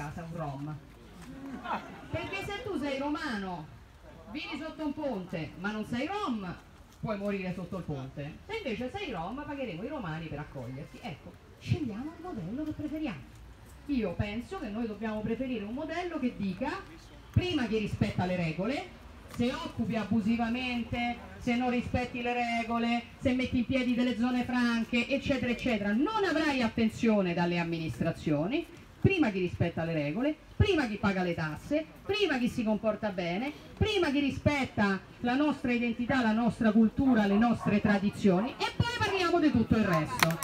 casa un rom. Perché se tu sei romano, vivi sotto un ponte, ma non sei rom, puoi morire sotto il ponte. Se invece sei rom, pagheremo i romani per accoglierti. Ecco, scegliamo il modello che preferiamo. Io penso che noi dobbiamo preferire un modello che dica prima chi rispetta le regole, se occupi abusivamente, se non rispetti le regole, se metti in piedi delle zone franche, eccetera, eccetera, non avrai attenzione dalle amministrazioni, prima chi rispetta le regole, prima chi paga le tasse, prima chi si comporta bene, prima chi rispetta la nostra identità, la nostra cultura, le nostre tradizioni e poi parliamo di tutto il resto.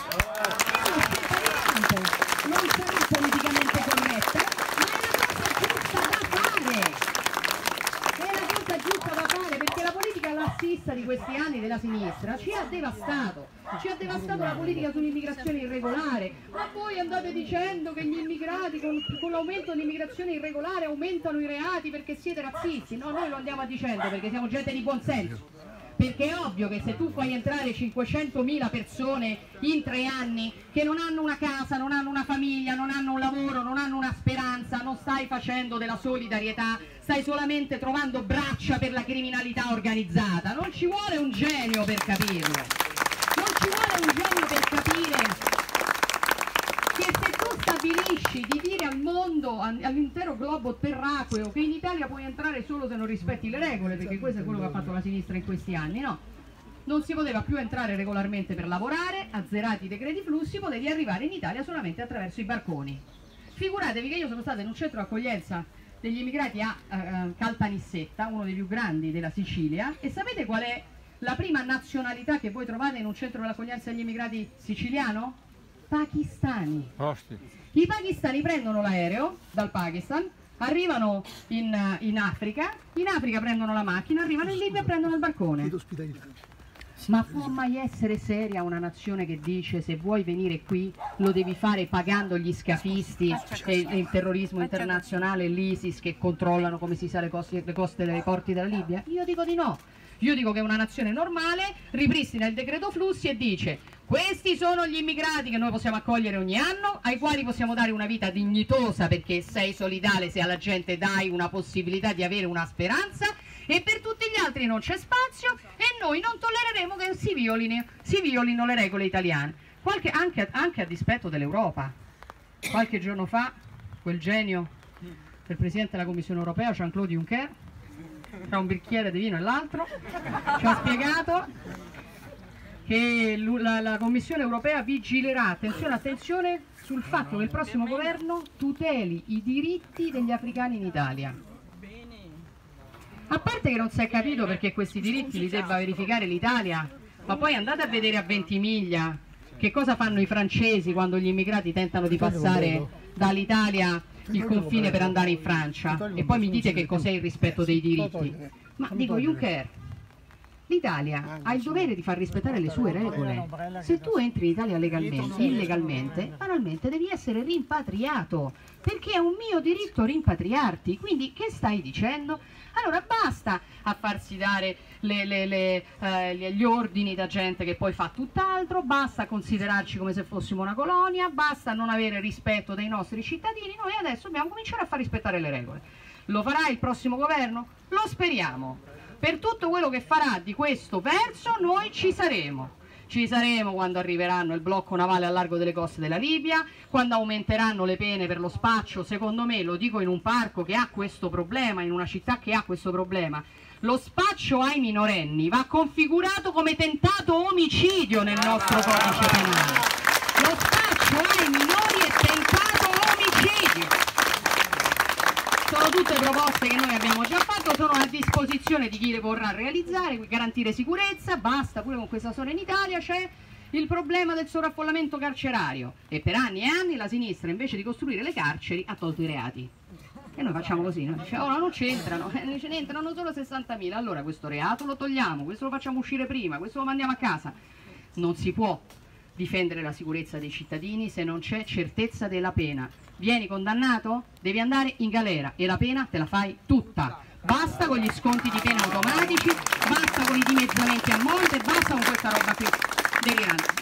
Non sarà politicamente corretta, ma è la cosa giusta da fare è la cosa giusta da fare perché la politica lassista di questi anni della sinistra ci ha devastato, ci ha devastato la politica sull'immigrazione irregolare, ma voi andate dicendo che gli immigrati con, con l'aumento dell'immigrazione irregolare aumentano i reati perché siete razzisti, no noi lo andiamo dicendo perché siamo gente di buon senso. Perché è ovvio che se tu fai entrare 500.000 persone in tre anni che non hanno una casa, non hanno una famiglia, non hanno un lavoro, non hanno una speranza, non stai facendo della solidarietà, stai solamente trovando braccia per la criminalità organizzata. Non ci vuole un genio per capirlo. Non ci vuole un genio per capire che se stabilisci di dire al mondo, all'intero globo terracqueo, che in Italia puoi entrare solo se non rispetti le regole, perché questo è quello che ha fatto la sinistra in questi anni, no? Non si poteva più entrare regolarmente per lavorare, azzerati i decreti flussi, potevi arrivare in Italia solamente attraverso i barconi. Figuratevi che io sono stata in un centro d'accoglienza degli immigrati a eh, Caltanissetta, uno dei più grandi della Sicilia, e sapete qual è la prima nazionalità che voi trovate in un centro d'accoglienza degli immigrati siciliano? Pakistani. Osti. I pakistani prendono l'aereo dal Pakistan, arrivano in, eh, in Africa, in Africa prendono la macchina, arrivano in Libia e prendono il barcone. Ma può mai essere seria una nazione che dice se vuoi venire qui lo devi fare pagando gli scafisti e, e il terrorismo internazionale e l'ISIS che controllano come si sa le coste, le coste dei porti della Libia? Io dico di no. Io dico che una nazione normale ripristina il decreto flussi e dice questi sono gli immigrati che noi possiamo accogliere ogni anno, ai quali possiamo dare una vita dignitosa perché sei solidale se alla gente dai una possibilità di avere una speranza e per tutti gli altri non c'è spazio e noi non tollereremo che si violino, si violino le regole italiane, Qualche- anche, anche a dispetto dell'Europa. Qualche giorno fa quel genio del Presidente della Commissione europea, Jean-Claude Juncker, tra un bicchiere di vino e l'altro, ci ha spiegato che la, la Commissione europea vigilerà, attenzione, attenzione, sul fatto che il prossimo governo tuteli i diritti degli africani in Italia. A parte che non si è capito perché questi diritti li debba verificare l'Italia, ma poi andate a vedere a Ventimiglia che cosa fanno i francesi quando gli immigrati tentano di passare dall'Italia il confine per andare in Francia. E poi mi dite che cos'è il rispetto dei diritti. Ma dico Juncker, l'Italia ha il dovere di far rispettare le sue regole. Se tu entri in Italia legalmente, illegalmente, banalmente devi essere rimpatriato, perché è un mio diritto rimpatriarti. Quindi che stai dicendo? Allora basta a farsi dare le- le- le, eh, gli- gli ordini da gente che poi fa tutt'altro, basta considerarci come se fossimo una colonia, basta non avere rispetto dei nostri cittadini, noi adesso dobbiamo cominciare a far rispettare le regole. Lo farà il prossimo governo? Lo speriamo. Per tutto quello che farà di questo verso noi ci saremo. Ci saremo quando arriveranno il blocco navale al largo delle coste della Libia, quando aumenteranno le pene per lo spaccio, secondo me, lo dico in un parco che ha questo problema, in una città che ha questo problema, lo spaccio ai minorenni va configurato come tentato omicidio nel nostro codice penale. Lo spaccio ai minori è tentato omicidio. Sono tutte proposte che noi abbiamo già fatto, sono a disposizione di chi le vorrà realizzare, garantire sicurezza, basta, pure con questa storia in Italia c'è il problema del sovraffollamento carcerario e per anni e anni la sinistra invece di costruire le carceri ha tolto i reati. E noi facciamo così, no? Dice, oh, no, non c'entrano, ce ne entrano solo 60.000, allora questo reato lo togliamo, questo lo facciamo uscire prima, questo lo mandiamo a casa. Non si può difendere la sicurezza dei cittadini se non c'è certezza della pena. Vieni condannato, devi andare in galera e la pena te la fai tutta. Basta con gli sconti di pena automatici, basta con i dimezzamenti a monte, basta con questa roba qui.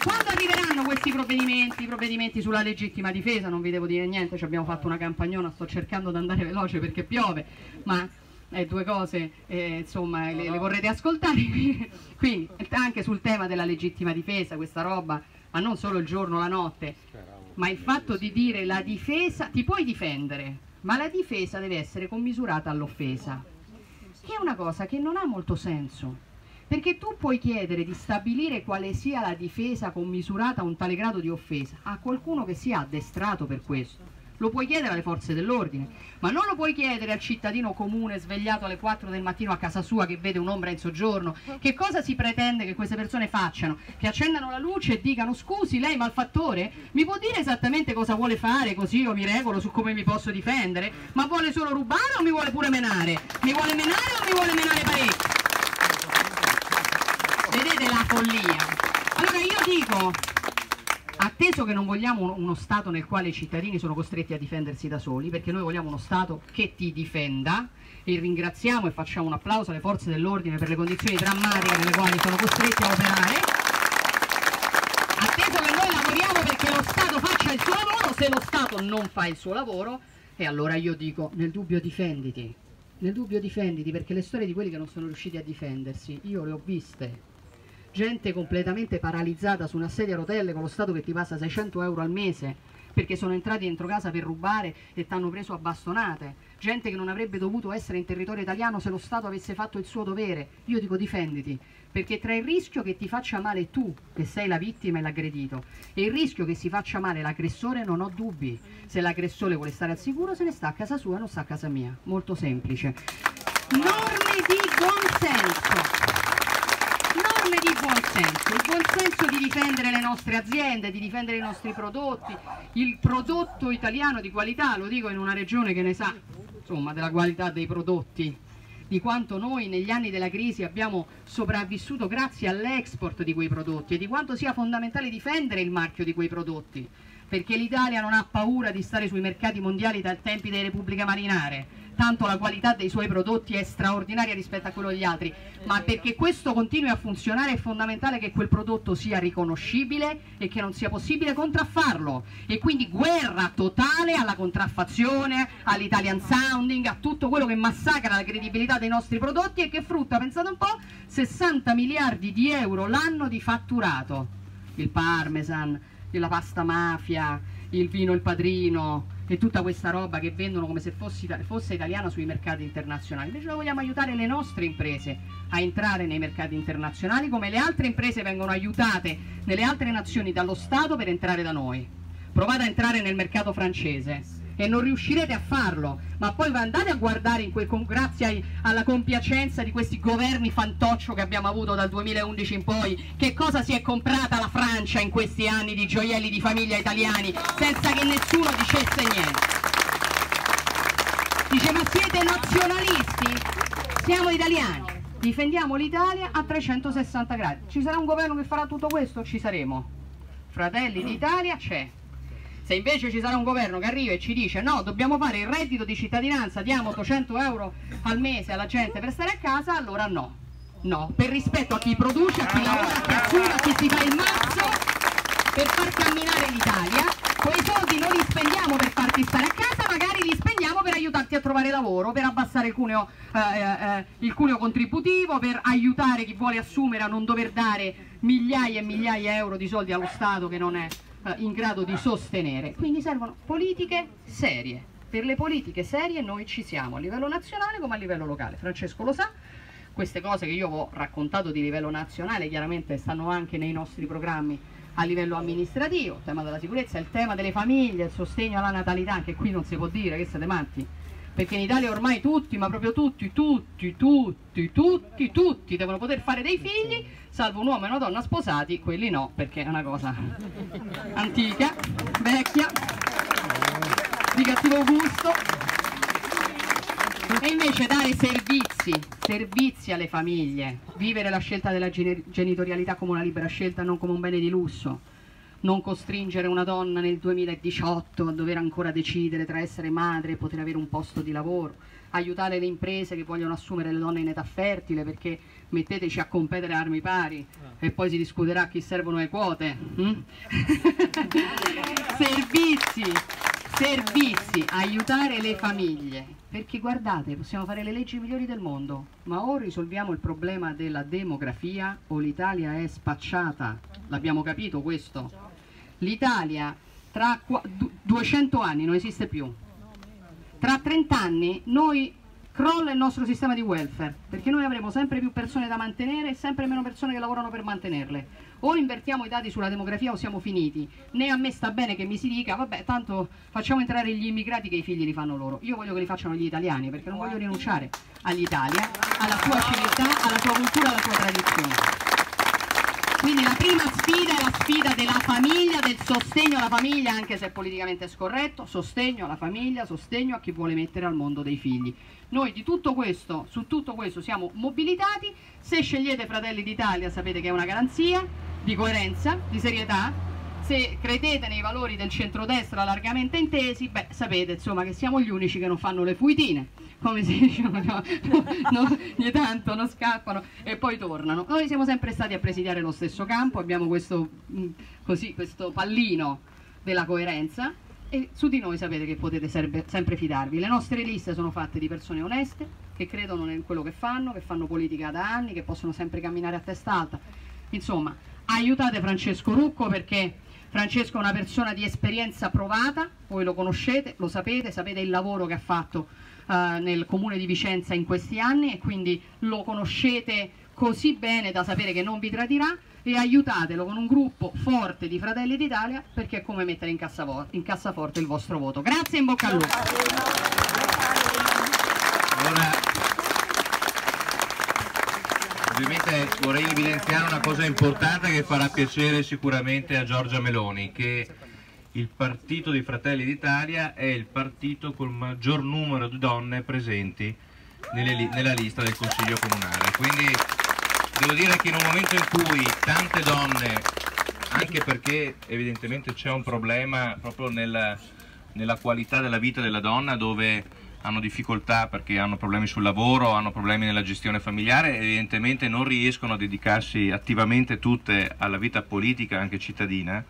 Quando arriveranno questi provvedimenti, i provvedimenti sulla legittima difesa, non vi devo dire niente, ci abbiamo fatto una campagnona, sto cercando di andare veloce perché piove, ma eh, due cose eh, insomma le, le, vorrete ascoltare quindi anche sul tema della legittima difesa questa roba ma non solo il giorno la notte ma il fatto di dire la difesa ti puoi difendere ma la difesa deve essere commisurata all'offesa. Che è una cosa che non ha molto senso perché tu puoi chiedere di stabilire quale sia la difesa commisurata a un tale grado di offesa a qualcuno che sia addestrato per questo lo puoi chiedere alle forze dell'ordine, ma non lo puoi chiedere al cittadino comune svegliato alle 4 del mattino a casa sua che vede un'ombra in soggiorno. Che cosa si pretende che queste persone facciano? Che accendano la luce e dicano scusi lei malfattore, mi può dire esattamente cosa vuole fare così io mi regolo su come mi posso difendere? Ma vuole solo rubare o mi vuole pure menare? Mi vuole menare o mi vuole menare parecchio? Vedete la follia? Allora io dico atteso che non vogliamo uno Stato nel quale i cittadini sono costretti a difendersi da soli, perché noi vogliamo uno Stato che ti difenda, e ringraziamo e facciamo un applauso alle forze dell'ordine per le condizioni drammatiche nelle quali sono costretti a operare, atteso che noi lavoriamo perché lo Stato faccia il suo lavoro, se lo Stato non fa il suo lavoro, e allora io dico, nel dubbio difenditi, nel dubbio difenditi, perché le storie di quelli che non sono riusciti a difendersi, io le ho viste, gente completamente paralizzata su una sedia a rotelle con lo Stato che ti passa 600 euro al mese perché sono entrati dentro casa per rubare e ti hanno preso a bastonate, gente che non avrebbe dovuto essere in territorio italiano se lo Stato avesse fatto il suo dovere. Io dico difenditi, perché tra il rischio che ti faccia male tu, che sei la vittima e l'aggredito, e il rischio che si faccia male l'aggressore non ho dubbi. Se l'aggressore vuole stare al sicuro se ne sta a casa sua e non sta a casa mia. Molto semplice. Norme di buon norme di buon senso, il buon senso di difendere le nostre aziende, di difendere i nostri prodotti, il prodotto italiano di qualità, lo dico in una regione che ne sa insomma, della qualità dei prodotti, di quanto noi negli anni della crisi abbiamo sopravvissuto grazie all'export di quei prodotti e di quanto sia fondamentale difendere il marchio di quei prodotti, perché l'Italia non ha paura di stare sui mercati mondiali dal tempi delle repubbliche marinare, tanto la qualità dei suoi prodotti è straordinaria rispetto a quello degli altri, ma perché questo continui a funzionare è fondamentale che quel prodotto sia riconoscibile e che non sia possibile contraffarlo. E quindi guerra totale alla contraffazione, all'Italian sounding, a tutto quello che massacra la credibilità dei nostri prodotti e che frutta, pensate un po', 60 miliardi di euro l'anno di fatturato. Il parmesan, la pasta mafia, il vino il padrino, e tutta questa roba che vendono come se fosse italiana sui mercati internazionali. Invece noi vogliamo aiutare le nostre imprese a entrare nei mercati internazionali come le altre imprese vengono aiutate nelle altre nazioni dallo Stato per entrare da noi. Provate a entrare nel mercato francese e non riuscirete a farlo, ma poi andate a guardare quel, grazie alla compiacenza di questi governi fantoccio che abbiamo avuto dal 2011 in poi, che cosa si è comprata la Francia in questi anni di gioielli di famiglia italiani senza che nessuno dicesse niente. Dice ma siete nazionalisti? Siamo italiani, difendiamo l'Italia a 360 gradi. Ci sarà un governo che farà tutto questo? Ci saremo. Fratelli d'Italia c'è, se invece ci sarà un governo che arriva e ci dice no, dobbiamo fare il reddito di cittadinanza, diamo 800 euro al mese alla gente per stare a casa, allora no. No, per rispetto a chi produce, a chi lavora, a chi assume, a chi si fa il mazzo per far camminare l'Italia, quei soldi non li spendiamo per farti stare a casa, magari li spendiamo per aiutarti a trovare lavoro, per abbassare il cuneo, eh, eh, il cuneo contributivo, per aiutare chi vuole assumere a non dover dare migliaia e migliaia di euro di soldi allo Stato che non è eh, in grado di sostenere. Quindi servono politiche serie. Per le politiche serie noi ci siamo a livello nazionale come a livello locale. Francesco lo sa, queste cose che io ho raccontato di livello nazionale chiaramente stanno anche nei nostri programmi a livello amministrativo, il tema della sicurezza, il tema delle famiglie, il sostegno alla natalità, anche qui non si può dire che siete matti, perché in Italia ormai tutti, ma proprio tutti, tutti, tutti, tutti, tutti devono poter fare dei figli salvo un uomo e una donna sposati, quelli no, perché è una cosa antica, vecchia, di cattivo gusto. E invece dare servizi, servizi alle famiglie, vivere la scelta della genitorialità come una libera scelta, non come un bene di lusso, non costringere una donna nel 2018 a dover ancora decidere tra essere madre e poter avere un posto di lavoro, aiutare le imprese che vogliono assumere le donne in età fertile perché metteteci a competere a armi pari. E poi si discuterà a chi servono le quote. Mm? servizi, servizi, aiutare le famiglie. Perché guardate, possiamo fare le leggi migliori del mondo, ma o risolviamo il problema della demografia o l'Italia è spacciata. L'abbiamo capito questo? L'Italia tra 200 anni non esiste più. Tra 30 anni noi crolla il nostro sistema di welfare, perché noi avremo sempre più persone da mantenere e sempre meno persone che lavorano per mantenerle. O invertiamo i dati sulla demografia o siamo finiti. Né a me sta bene che mi si dica, vabbè, tanto facciamo entrare gli immigrati che i figli li fanno loro. Io voglio che li facciano gli italiani, perché non voglio rinunciare all'Italia, alla sua civiltà, alla sua cultura, alla sua tradizione. Quindi la prima sfida è la sfida della famiglia, del sostegno alla famiglia, anche se è politicamente scorretto, sostegno alla famiglia, sostegno a chi vuole mettere al mondo dei figli. Noi di tutto questo, su tutto questo siamo mobilitati, se scegliete Fratelli d'Italia sapete che è una garanzia di coerenza, di serietà, se credete nei valori del centrodestra largamente intesi, beh, sapete insomma che siamo gli unici che non fanno le fuitine, come si dice, no, no, no, ogni tanto non scappano e poi tornano. Noi siamo sempre stati a presidiare lo stesso campo, abbiamo questo, mm, così, questo pallino della coerenza e su di noi sapete che potete sempre fidarvi. Le nostre liste sono fatte di persone oneste, che credono in quello che fanno, che fanno politica da anni, che possono sempre camminare a testa alta. Insomma, aiutate Francesco Rucco perché Francesco è una persona di esperienza provata, voi lo conoscete, lo sapete, sapete il lavoro che ha fatto uh, nel comune di Vicenza in questi anni e quindi lo conoscete così bene da sapere che non vi tradirà e aiutatelo con un gruppo forte di Fratelli d'Italia perché è come mettere in, in cassaforte il vostro voto. Grazie e in bocca al lupo. Ovviamente vorrei evidenziare una cosa importante che farà piacere sicuramente a Giorgia Meloni, che il partito di Fratelli d'Italia è il partito col maggior numero di donne presenti nelle, nella lista del Consiglio Comunale. Quindi devo dire che in un momento in cui tante donne, anche perché evidentemente c'è un problema proprio nella, nella qualità della vita della donna dove hanno difficoltà perché hanno problemi sul lavoro, hanno problemi nella gestione familiare, evidentemente non riescono a dedicarsi attivamente tutte alla vita politica, anche cittadina,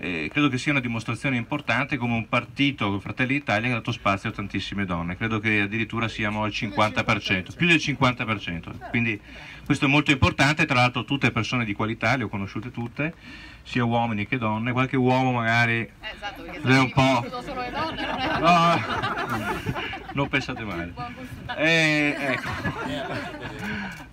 eh, credo che sia una dimostrazione importante come un partito, Fratelli d'Italia, che ha dato spazio a tantissime donne. Credo che addirittura siamo al 50%, più del 50%. Quindi questo è molto importante, tra l'altro tutte persone di qualità, le ho conosciute tutte, sia uomini che donne, qualche uomo magari eh, esatto, è un po'... Solo le donne, non, è... no, non pensate male. Eh, ecco.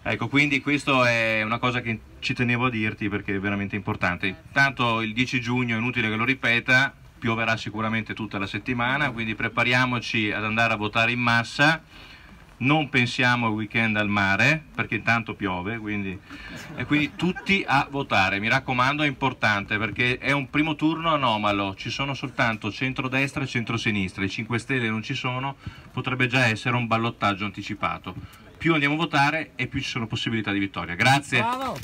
ecco, quindi questo è una cosa che ci tenevo a dirti perché è veramente importante. Tanto il 10 giugno è inutile che lo ripeta, pioverà sicuramente tutta la settimana, quindi prepariamoci ad andare a votare in massa. Non pensiamo al weekend al mare perché intanto piove quindi, e quindi tutti a votare. Mi raccomando è importante perché è un primo turno anomalo. Ci sono soltanto centrodestra e centrosinistra. I 5 Stelle non ci sono potrebbe già essere un ballottaggio anticipato. Più andiamo a votare e più ci sono possibilità di vittoria. Grazie. Bravo.